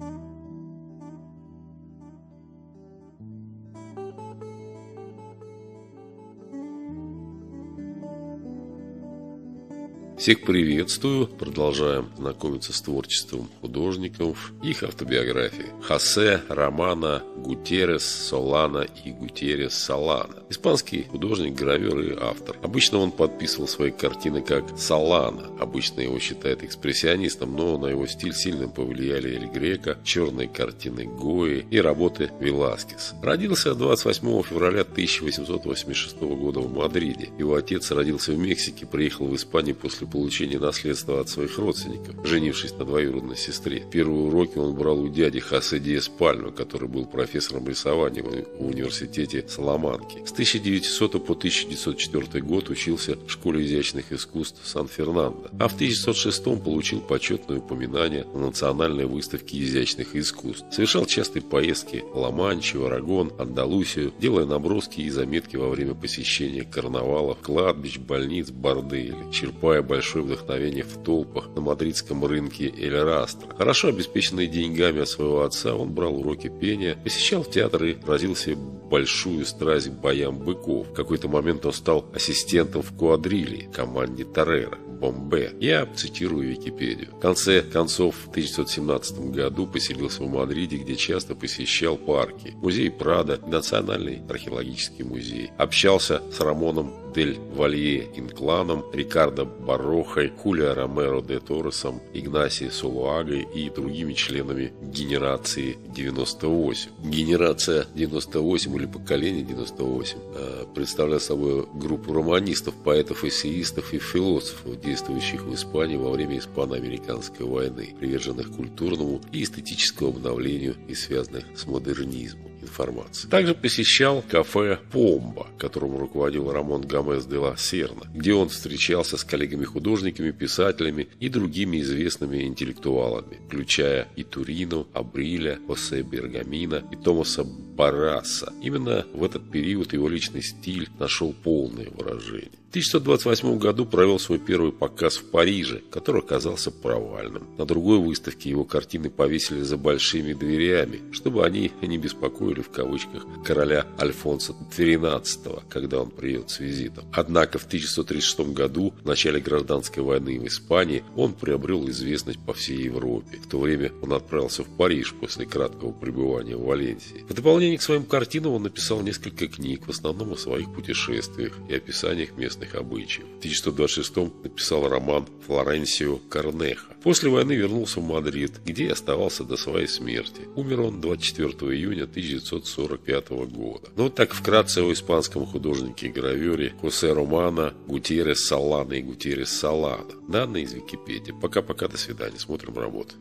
Mm-hmm. Всех приветствую. Продолжаем знакомиться с творчеством художников, их автобиографии. Хосе, Романа, Гутеррес, Солана и Гутеррес Солана. Испанский художник, гравер и автор. Обычно он подписывал свои картины как Солана. Обычно его считают экспрессионистом, но на его стиль сильно повлияли Эль Грека, черные картины Гои и работы Веласкес. Родился 28 февраля 1886 года в Мадриде. Его отец родился в Мексике, приехал в Испанию после получения наследства от своих родственников, женившись на двоюродной сестре. Первые уроки он брал у дяди Хосе Диэс Пальма, который был профессором рисования в университете Саламанки. С 1900 по 1904 год учился в школе изящных искусств Сан-Фернандо, а в 1906 получил почетное упоминание на национальной выставке изящных искусств. Совершал частые поездки в Ла-Манчу, Арагон, Андалусию, делая наброски и заметки во время посещения карнавалов, кладбищ, больниц, борделей, черпая большое вдохновение в толпах на мадридском рынке Эль Растро. Хорошо обеспеченный деньгами от своего отца, он брал уроки пения, посещал театры и разил себе большую страсть к боям быков. В какой-то момент он стал ассистентом в квадриле команде Торрера. Бомбе. Я цитирую Википедию. В конце концов, в 1917 году поселился в Мадриде, где часто посещал парки, музей Прада, Национальный археологический музей. Общался с Рамоном Дель Валье Инкланом, Рикардо Барохой, Хулио Ромеро де Торресом, Игнасией Солуагой и другими членами генерации 98. Генерация 98 или поколение 98 э, представляет собой группу романистов, поэтов, эссеистов и философов, действующих в Испании во время Испано-Американской войны, приверженных культурному и эстетическому обновлению и связанных с модернизмом информации. Также посещал кафе «Помба», которым руководил Рамон Гомес де ла Серна, где он встречался с коллегами-художниками, писателями и другими известными интеллектуалами, включая и Турину, Абриля, Хосе Бергамина и Томаса Бараса. Именно в этот период его личный стиль нашел полное выражение. В 1928 году провел свой первый показ в Париже, который оказался провальным. На другой выставке его картины повесили за большими дверями, чтобы они не беспокоили в кавычках короля Альфонса XIII, когда он приедет с визитом. Однако в 1936 году, в начале гражданской войны в Испании, он приобрел известность по всей Европе. В то время он отправился в Париж после краткого пребывания в Валенсии. В дополнение к своим картинам он написал несколько книг, в основном о своих путешествиях и описаниях местных обычаев. В 1926 написал роман Флоренсио Корнеха. После войны вернулся в Мадрид, где и оставался до своей смерти. Умер он 24 июня 1945 года. Ну вот так вкратце о испанском художнике и гравере Хосе Романа Гутьеррес Салана и Гутьеррес Салана. Данные из Википедии. Пока-пока, до свидания. Смотрим работу.